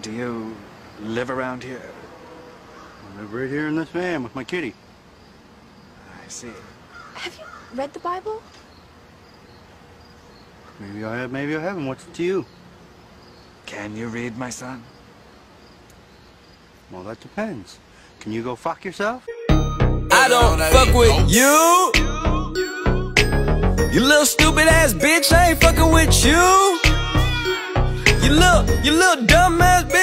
Do you live around here? I live right here in this van with my kitty. I see. Have you read the Bible? Maybe I have, maybe I haven't. What's it to you? Can you read, my son? Well, that depends. Can you go fuck yourself? I don't fuck with you. You little stupid ass bitch, I ain't fucking with you. Little, you little dumb ass bitch.